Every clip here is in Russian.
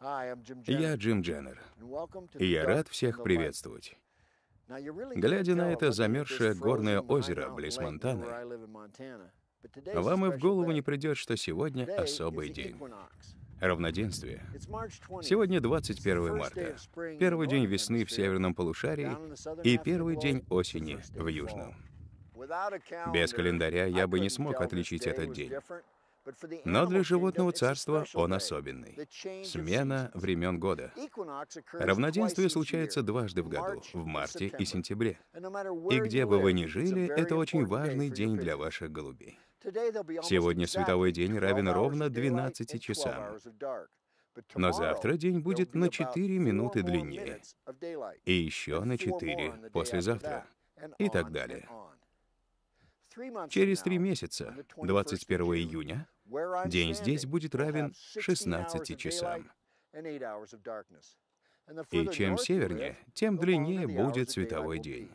Я Джим Дженнер, и я рад всех приветствовать. Глядя на это замерзшее горное озеро близ Монтаны, вам и в голову не придет, что сегодня особый день. Равноденствие. Сегодня 21 марта, первый день весны в северном полушарии и первый день осени в южном. Без календаря я бы не смог отличить этот день. Но для животного царства он особенный. Смена времен года. Равноденствие случается дважды в году, в марте и сентябре. И где бы вы ни жили, это очень важный день для ваших голубей. Сегодня световой день равен ровно 12 часам. Но завтра день будет на 4 минуты длиннее. И еще на 4 послезавтра. И так далее. Через три месяца, 21 июня, день здесь будет равен 16 часам. И чем севернее, тем длиннее будет световой день.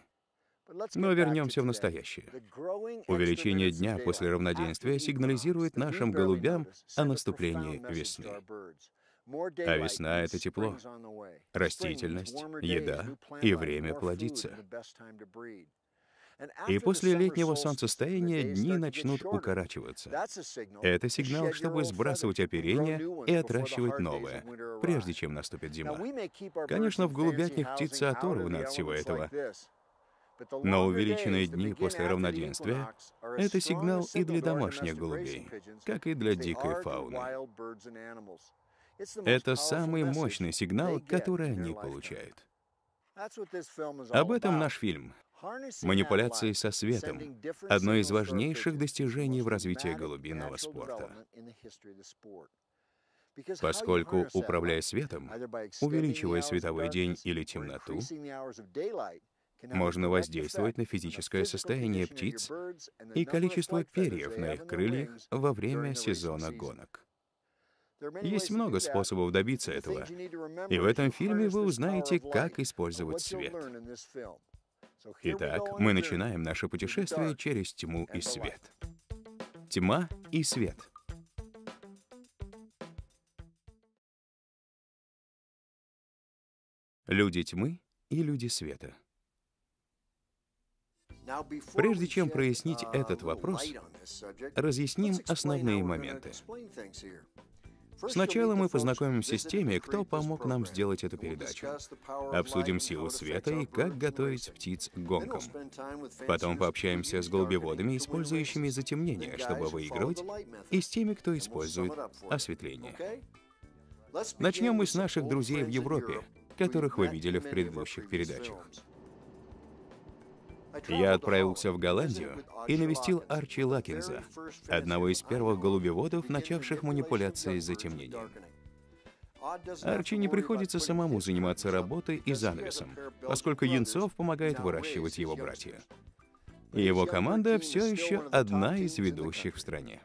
Но вернемся в настоящее. Увеличение дня после равноденствия сигнализирует нашим голубям о наступлении весны. А весна — это тепло, растительность, еда и время плодиться. И после летнего солнцестояния дни начнут укорачиваться. Это сигнал, чтобы сбрасывать оперение и отращивать новое, прежде чем наступит зима. Конечно, в голубятнях птицы оторваны от всего этого. Но увеличенные дни после равноденствия — это сигнал и для домашних голубей, как и для дикой фауны. Это самый мощный сигнал, который они получают. Об этом наш фильм Манипуляции со светом — одно из важнейших достижений в развитии голубиного спорта. Поскольку, управляя светом, увеличивая световой день или темноту, можно воздействовать на физическое состояние птиц и количество перьев на их крыльях во время сезона гонок. Есть много способов добиться этого, и в этом фильме вы узнаете, как использовать свет. Итак, мы начинаем наше путешествие через тьму и свет. Тьма и свет. Люди тьмы и люди света. Прежде чем прояснить этот вопрос, разъясним основные моменты. Сначала мы познакомимся с теми, кто помог нам сделать эту передачу. Обсудим силу света и как готовить птиц гонкам. Потом пообщаемся с голубеводами, использующими затемнение, чтобы выигрывать, и с теми, кто использует осветление. Начнем мы с наших друзей в Европе, которых вы видели в предыдущих передачах. Я отправился в Голландию и навестил Арчи Лакинза, одного из первых голубеводов, начавших манипуляции с затемнением. Арчи не приходится самому заниматься работой и занавесом, поскольку Янцов помогает выращивать его братья. Его команда все еще одна из ведущих в стране.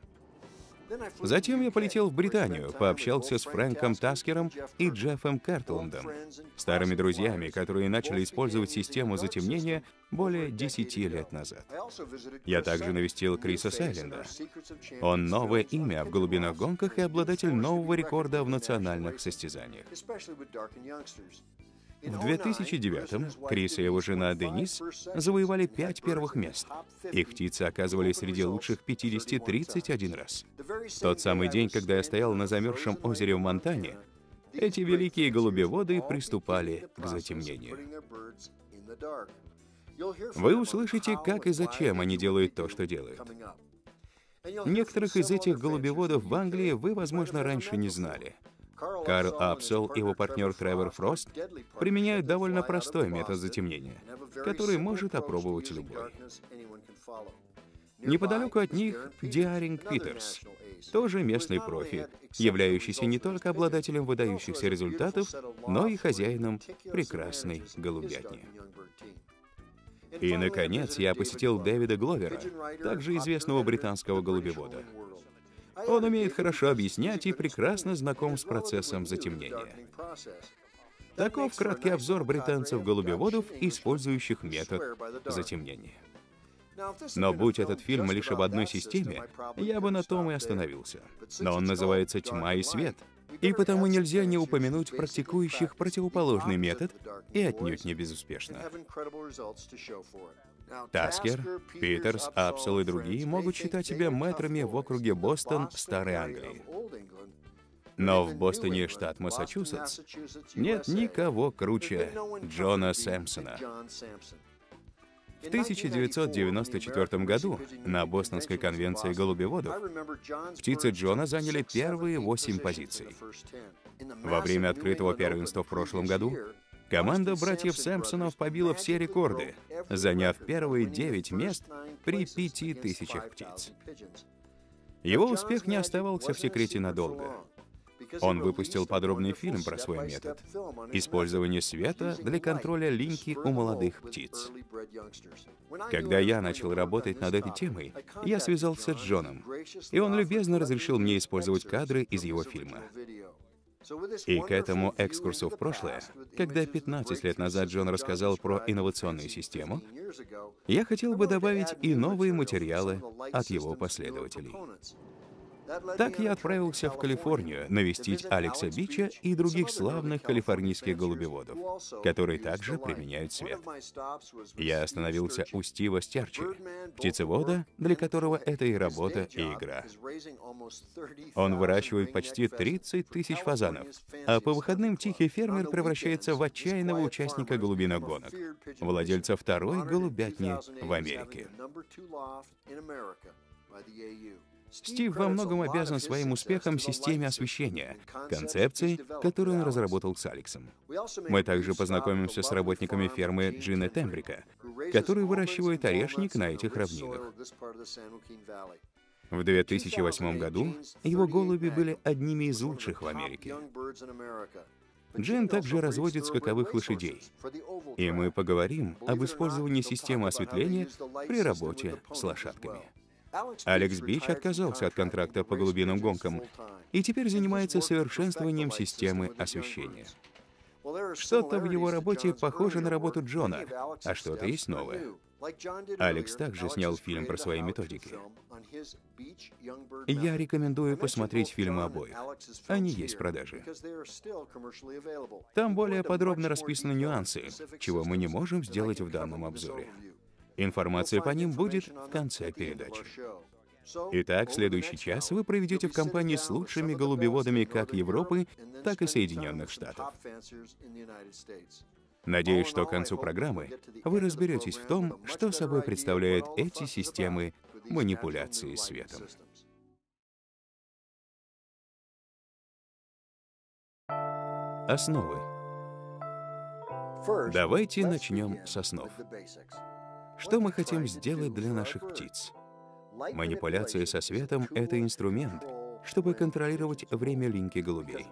Затем я полетел в Британию, пообщался с Фрэнком Таскером и Джеффом Картландом, старыми друзьями, которые начали использовать систему затемнения более 10 лет назад. Я также навестил Криса Сайленда. Он новое имя в глубинных гонках и обладатель нового рекорда в национальных состязаниях. В 2009-м Крис и его жена Денис завоевали пять первых мест. Их птицы оказывались среди лучших 50 31 раз. Тот самый день, когда я стоял на замерзшем озере в Монтане, эти великие голубеводы приступали к затемнению. Вы услышите, как и зачем они делают то, что делают. Некоторых из этих голубеводов в Англии вы, возможно, раньше не знали — Карл Апсел и его партнер Тревор Фрост применяют довольно простой метод затемнения, который может опробовать любой. Неподалеку от них Диаринг Питерс, тоже местный профи, являющийся не только обладателем выдающихся результатов, но и хозяином прекрасной голубятни. И, наконец, я посетил Дэвида Гловера, также известного британского голубевода. Он умеет хорошо объяснять и прекрасно знаком с процессом затемнения. Таков краткий обзор британцев-голубеводов, использующих метод затемнения. Но будь этот фильм лишь об одной системе, я бы на том и остановился. Но он называется «Тьма и свет», И потому нельзя не упомянуть практикующих противоположный метод и отнюдь не безуспешно. Таскер, Питерс, Апсел и другие могут считать себя мэтрами в округе Бостон, Старой Англии. Но в Бостоне, штат Массачусетс, нет никого круче Джона Сэмпсона. В 1994 году на Бостонской конвенции голубеводов птицы Джона заняли первые восемь позиций. Во время открытого первенства в прошлом году команда братьев Сэмпсонов побила все рекорды, заняв первые девять мест при пяти тысячах птиц. Его успех не оставался в секрете надолго. Он выпустил подробный фильм про свой метод — использование света для контроля линьки у молодых птиц. Когда я начал работать над этой темой, я связался с Джоном, и он любезно разрешил мне использовать кадры из его фильма. И к этому экскурсу в прошлое, когда 15 лет назад Джон рассказал про инновационную систему, я хотел бы добавить и новые материалы от его последователей. Так я отправился в Калифорнию навестить Алекса Бича и других славных калифорнийских голубеводов, которые также применяют свет. Я остановился у Стива Стерчи, птицевода, для которого это и работа, и игра. Он выращивает почти 30 тысяч фазанов, а по выходным тихий фермер превращается в отчаянного участника голубиных владельца второй голубятни в Америке. Стив во многом обязан своим успехом системе освещения, концепции, которую он разработал с Алексом. Мы также познакомимся с работниками фермы Джина Тембрика, который выращивает орешник на этих равнинах. В 2008 году его голуби были одними из лучших в Америке. Джин также разводит скаковых лошадей. И мы поговорим об использовании системы осветления при работе с лошадками. Алекс Бич отказался от контракта по глубинным гонкам и теперь занимается совершенствованием системы освещения. Что-то в его работе похоже на работу Джона, а что-то есть новое. Алекс также снял фильм про свои методики. Я рекомендую посмотреть фильмы обоих. Они есть в продаже. Там более подробно расписаны нюансы, чего мы не можем сделать в данном обзоре. Информация по ним будет в конце передачи. Итак, следующий час вы проведете в компании с лучшими голубеводами как Европы, так и Соединенных Штатов. Надеюсь, что к концу программы вы разберетесь в том, что собой представляют эти системы манипуляции светом. Основы. Давайте начнем с основ. Что мы хотим сделать для наших птиц? Манипуляция со светом — это инструмент, чтобы контролировать время линьки голубей.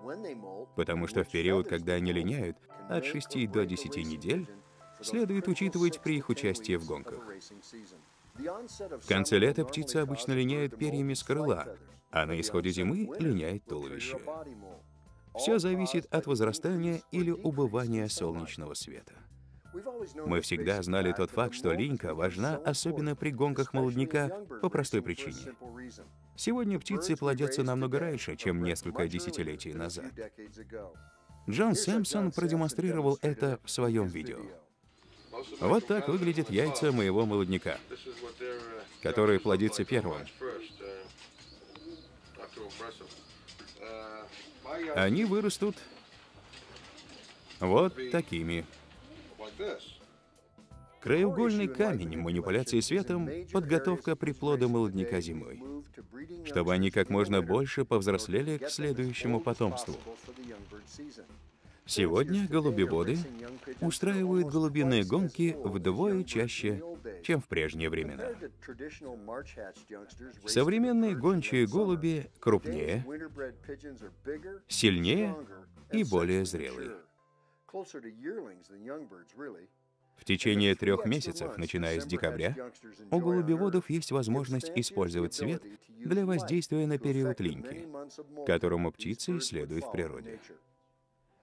Потому что в период, когда они линяют, от 6 до 10 недель, следует учитывать при их участии в гонках. В конце лета птица обычно линяет перьями с крыла, а на исходе зимы линяет туловище. Все зависит от возрастания или убывания солнечного света. Мы всегда знали тот факт, что линька важна, особенно при гонках молодняка, по простой причине. Сегодня птицы плодятся намного раньше, чем несколько десятилетий назад. Джон Сэмпсон продемонстрировал это в своем видео. Вот так выглядят яйца моего молодняка, который плодится первым. Они вырастут вот такими. Краеугольный камень манипуляции светом — подготовка приплода молодняка зимой, чтобы они как можно больше повзрослели к следующему потомству. Сегодня голубеводы устраивают голубиные гонки вдвое чаще, чем в прежние времена. Современные гончие голуби крупнее, сильнее и более зрелые. В течение трех месяцев, начиная с декабря, у голубеводов есть возможность использовать свет для воздействия на период линьки, которому птицы исследуют в природе.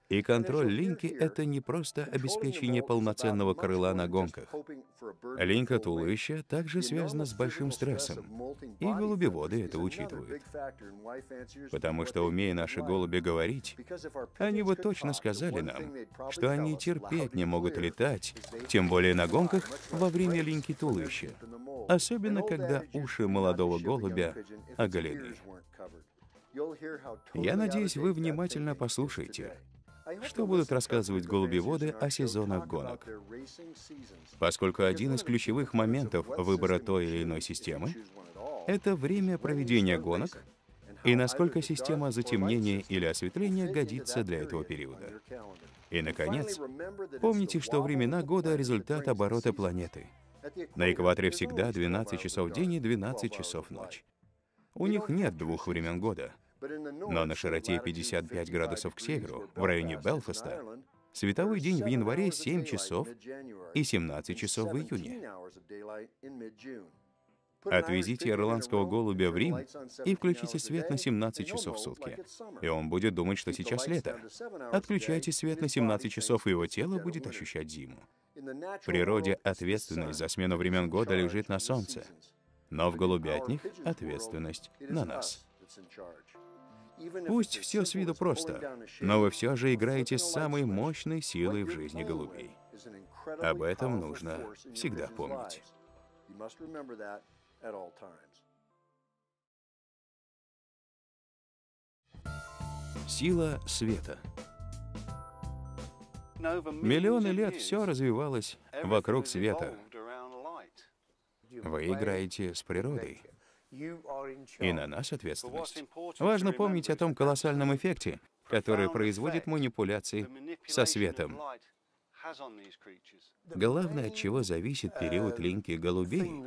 И контроль линьки — это не просто обеспечение полноценного крыла на гонках. Линька туловища также связана с большим стрессом, и голубеводы это учитывают. Потому что, умея наши голуби говорить, они бы точно сказали нам, что они терпеть не могут летать, тем более на гонках во время линьки туловища, особенно когда уши молодого голубя оголены. Я надеюсь, вы внимательно послушаете, что будут рассказывать голубеводы о сезонах гонок. Поскольку один из ключевых моментов выбора той или иной системы — это время проведения гонок и насколько система затемнения или осветления годится для этого периода. И, наконец, помните, что времена года — результат оборота планеты. На экваторе всегда 12 часов день и 12 часов ночь. У них нет двух времен года — но на широте 55 градусов к северу, в районе Белфаста, световой день в январе 7 часов и 17 часов в июне. Отвезите ирландского голубя в Рим и включите свет на 17 часов в сутки, и он будет думать, что сейчас лето. Отключайте свет на 17 часов, и его тело будет ощущать зиму. В природе ответственность за смену времен года лежит на солнце, но в голубятнях ответственность на нас. Пусть все с виду просто, но вы все же играете с самой мощной силой в жизни голубей. Об этом нужно всегда помнить. Сила света. Миллионы лет все развивалось вокруг света. Вы играете с природой. И на нас ответственность. Важно помнить о том колоссальном эффекте, который производит манипуляции со светом. Главное, от чего зависит период линьки голубей,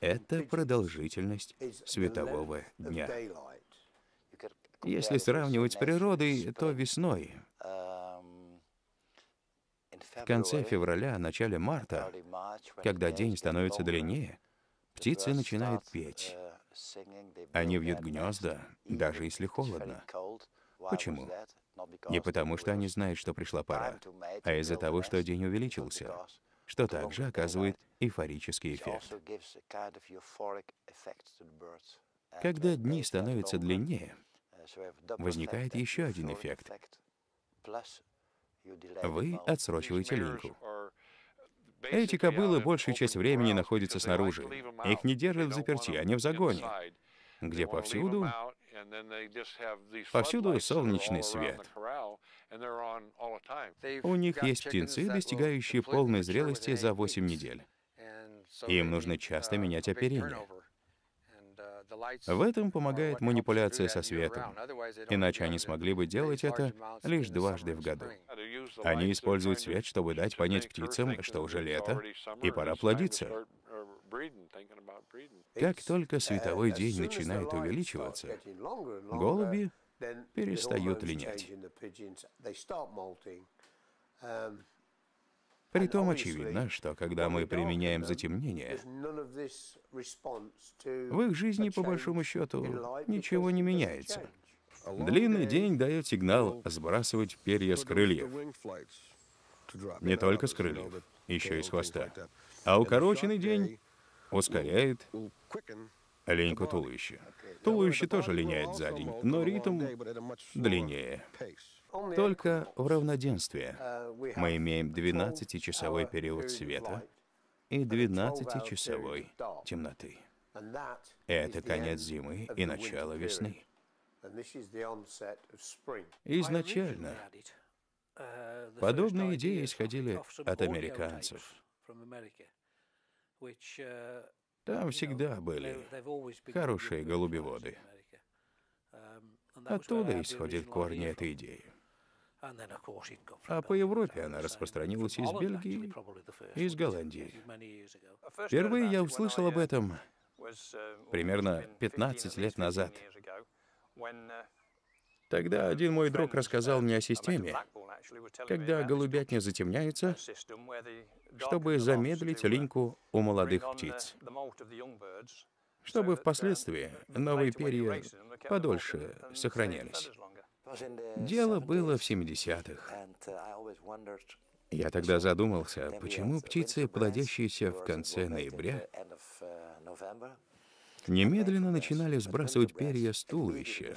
это продолжительность светового дня. Если сравнивать с природой, то весной, в конце февраля, начале марта, когда день становится длиннее, Птицы начинают петь. Они вьют гнезда, даже если холодно. Почему? Не потому, что они знают, что пришла пора, а из-за того, что день увеличился, что также оказывает эйфорический эффект. Когда дни становятся длиннее, возникает еще один эффект. Вы отсрочиваете линьку. Эти кобылы большую часть времени находятся снаружи. Их не держат в заперти, они в загоне, где повсюду Повсюду солнечный свет. У них есть птенцы, достигающие полной зрелости за 8 недель. Им нужно часто менять оперение. В этом помогает манипуляция со светом, иначе они смогли бы делать это лишь дважды в году. Они используют свет, чтобы дать понять птицам, что уже лето, и пора плодиться. Как только световой день начинает увеличиваться, голуби перестают линять. Притом очевидно, что когда мы применяем затемнение, в их жизни, по большому счету, ничего не меняется. Длинный день дает сигнал сбрасывать перья с крыльев. Не только с крыльев, еще и с хвоста. А укороченный день ускоряет линьку туловища. Туловище тоже линяет за день, но ритм длиннее. Только в равноденствие мы имеем 12-часовой период света и 12-часовой темноты. Это конец зимы и начало весны. Изначально подобные идеи исходили от американцев. Там всегда были хорошие голубеводы. Оттуда исходят корни этой идеи. А по Европе она распространилась из Бельгии и из Голландии. Впервые я услышал об этом примерно 15 лет назад. Тогда один мой друг рассказал мне о системе, когда голубятня затемняется, чтобы замедлить линьку у молодых птиц, чтобы впоследствии новые перья подольше сохранялись. Дело было в 70-х. Я тогда задумался, почему птицы, плодящиеся в конце ноября, немедленно начинали сбрасывать перья с туловища,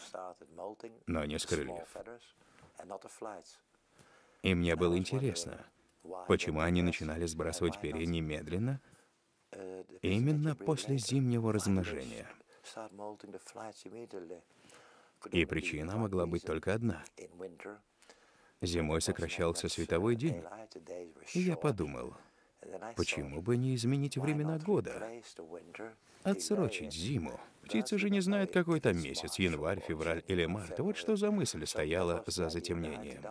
но не с крыльев. И мне было интересно, почему они начинали сбрасывать перья немедленно, именно после зимнего размножения. И причина могла быть только одна. Зимой сокращался световой день, и я подумал, почему бы не изменить времена года, отсрочить зиму. Птицы же не знают, какой там месяц, январь, февраль или март. Вот что за мысль стояла за затемнением.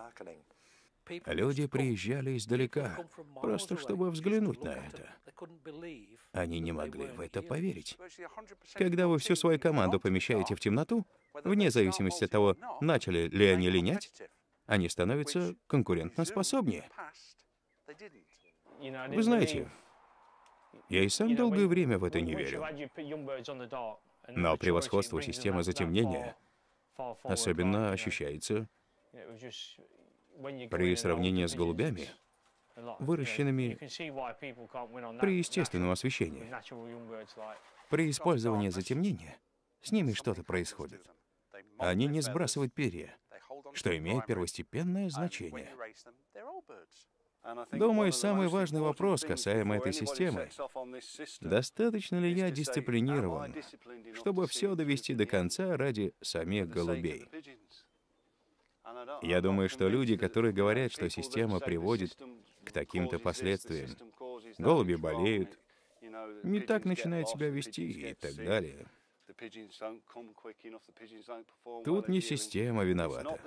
Люди приезжали издалека, просто чтобы взглянуть на это. Они не могли в это поверить. Когда вы всю свою команду помещаете в темноту, вне зависимости от того, начали ли они линять, они становятся конкурентоспособнее. Вы знаете, я и сам долгое время в это не верил. Но превосходство системы затемнения особенно ощущается при сравнении с голубями, выращенными при естественном освещении. При использовании затемнения с ними что-то происходит. Они не сбрасывают перья, что имеет первостепенное значение. Думаю, самый важный вопрос касаемо этой системы — достаточно ли я дисциплинирован, чтобы все довести до конца ради самих голубей? Я думаю, что люди, которые говорят, что система приводит к таким-то последствиям, голуби болеют, не так начинают себя вести и так далее. Тут не система виновата,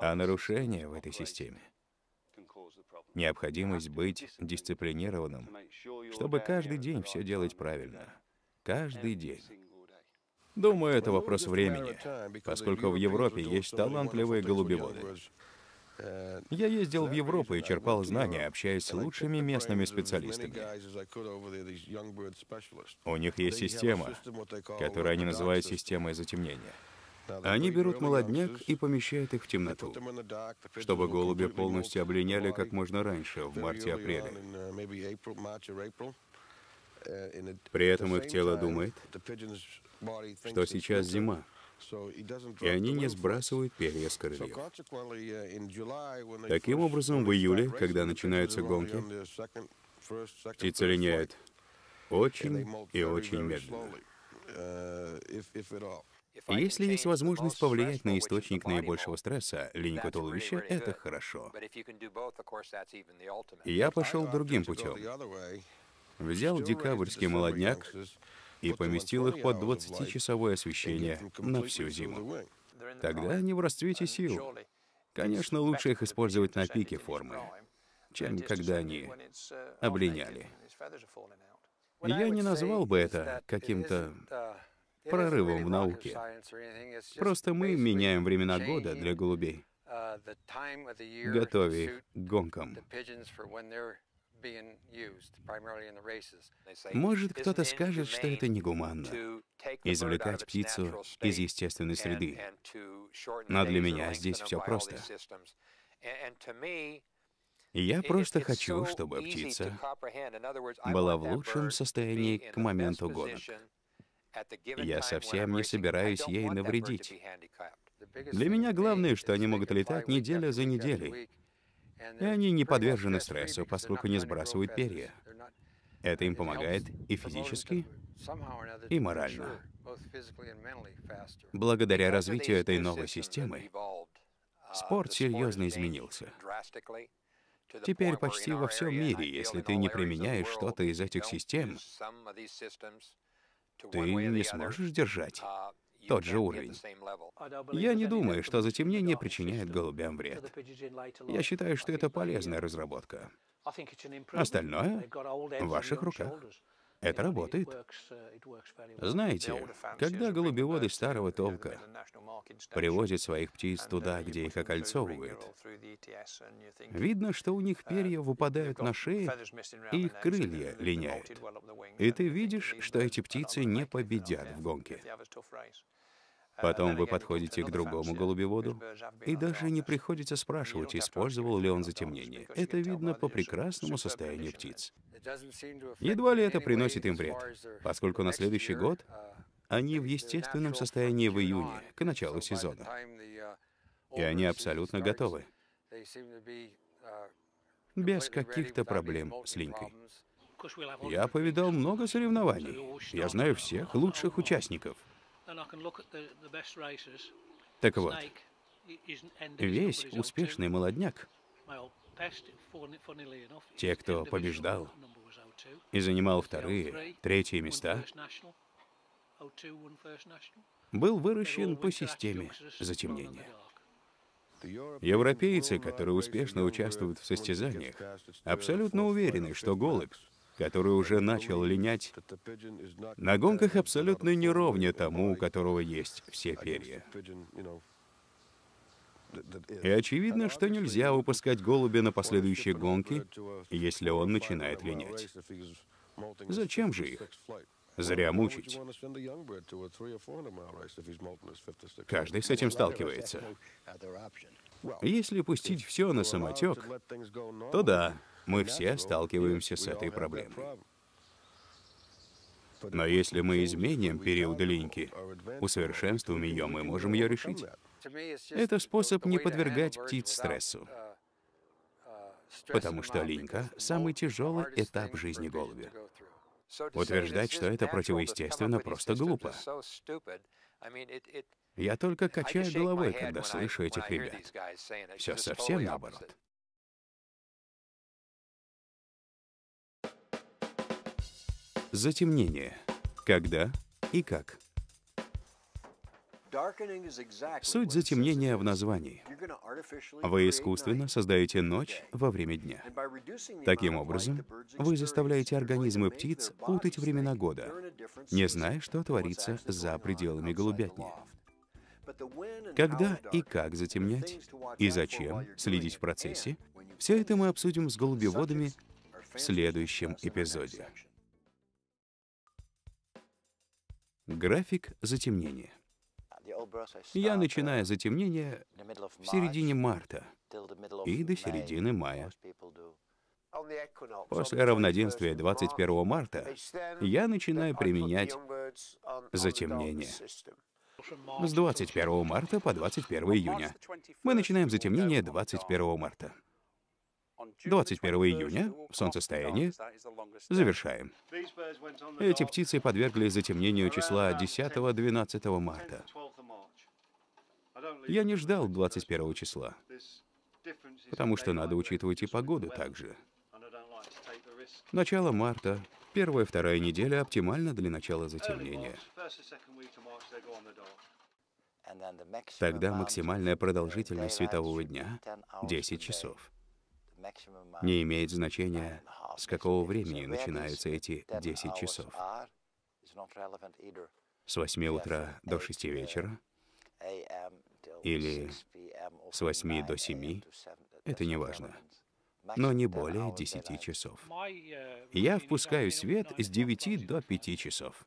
а нарушение в этой системе. Необходимость быть дисциплинированным, чтобы каждый день все делать правильно. Каждый день. Думаю, это вопрос времени, поскольку в Европе есть талантливые голубеводы. Я ездил в Европу и черпал знания, общаясь с лучшими местными специалистами. У них есть система, которую они называют системой затемнения. Они берут молодняк и помещают их в темноту, чтобы голуби полностью облиняли как можно раньше, в марте-апреле. При этом их тело думает, что сейчас зима, и они не сбрасывают перья с крыльев. Таким образом, в июле, когда начинаются гонки, птицы линяют очень и очень медленно. Если есть возможность повлиять на источник наибольшего стресса, линьку туловища, это хорошо. Я пошел другим путем. Взял декабрьский молодняк и поместил их под 20-часовое освещение на всю зиму. Тогда они в расцвете сил. Конечно, лучше их использовать на пике формы, чем когда они облиняли. Я не назвал бы это каким-то прорывом в науке. Просто мы меняем времена года для голубей, готовя их к гонкам. Может, кто-то скажет, что это негуманно — извлекать птицу из естественной среды. Но для меня здесь все просто. Я просто хочу, чтобы птица была в лучшем состоянии к моменту гонок. Я совсем не собираюсь ей навредить. Для меня главное, что они могут летать неделя за неделей, и они не подвержены стрессу, поскольку не сбрасывают перья. Это им помогает и физически, и морально. Благодаря развитию этой новой системы, спорт серьезно изменился. Теперь почти во всем мире, если ты не применяешь что-то из этих систем, ты не сможешь держать тот же уровень. Я не думаю, что затемнение причиняет голубям вред. Я считаю, что это полезная разработка. Остальное в ваших руках. Это работает. Знаете, когда голубеводы старого толка привозят своих птиц туда, где их окольцовывают, видно, что у них перья выпадают на шее, и их крылья линяют. И ты видишь, что эти птицы не победят в гонке. Потом вы подходите к другому голубеводу, и даже не приходится спрашивать, использовал ли он затемнение. Это видно по прекрасному состоянию птиц. Едва ли это приносит им вред, поскольку на следующий год они в естественном состоянии в июне, к началу сезона. И они абсолютно готовы. Без каких-то проблем с линькой. Я повидал много соревнований. Я знаю всех лучших участников. Так вот, весь успешный молодняк, те, кто побеждал и занимал вторые, третьи места, был выращен по системе затемнения. Европейцы, которые успешно участвуют в состязаниях, абсолютно уверены, что голубь, который уже начал линять, на гонках абсолютно не ровня тому, у которого есть все перья. И очевидно, что нельзя выпускать голубя на последующие гонки, если он начинает линять. Зачем же их? Зря мучить. Каждый с этим сталкивается. Если пустить все на самотек, то да, мы все сталкиваемся с этой проблемой. Но если мы изменим период линьки, усовершенствуем ее, мы можем ее решить. Это способ не подвергать птиц стрессу. Потому что линька — самый тяжелый этап жизни голубя. Утверждать, что это противоестественно, просто глупо. Я только качаю головой, когда слышу этих ребят. Все совсем наоборот. Затемнение. Когда и как? Суть затемнения в названии. Вы искусственно создаете ночь во время дня. Таким образом, вы заставляете организмы птиц путать времена года, не зная, что творится за пределами голубятни. Когда и как затемнять, и зачем следить в процессе, все это мы обсудим с голубеводами в следующем эпизоде. График затемнения. Я начинаю затемнение в середине марта и до середины мая. После равноденствия 21 марта я начинаю применять затемнение. С 21 марта по 21 июня. Мы начинаем затемнение 21 марта. 21 июня, в солнцестоянии, завершаем. Эти птицы подверглись затемнению числа 10-12 марта. Я не ждал 21 числа, потому что надо учитывать и погоду также. Начало марта, первая вторая неделя оптимально для начала затемнения. Тогда максимальная продолжительность светового дня — 10 часов. Не имеет значения, с какого времени начинаются эти 10 часов. С 8 утра до 6 вечера или с 8 до 7, это не важно, но не более 10 часов. Я впускаю свет с 9 до 5 часов.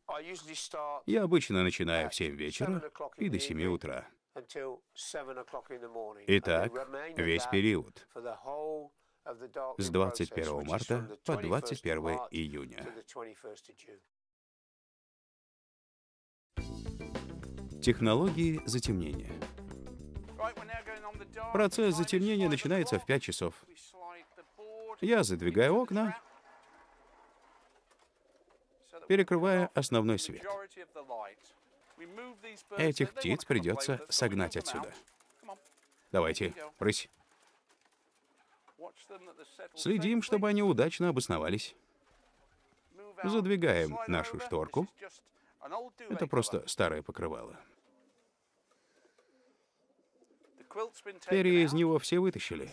Я обычно начинаю в 7 вечера и до 7 утра. Итак, весь период с 21 марта по 21 июня. Технологии затемнения. Процесс затемнения начинается в 5 часов. Я задвигаю окна, перекрывая основной свет. Этих птиц придется согнать отсюда. Давайте, рысь. Следим, чтобы они удачно обосновались. Задвигаем нашу шторку. Это просто старое покрывало. Перья из него все вытащили.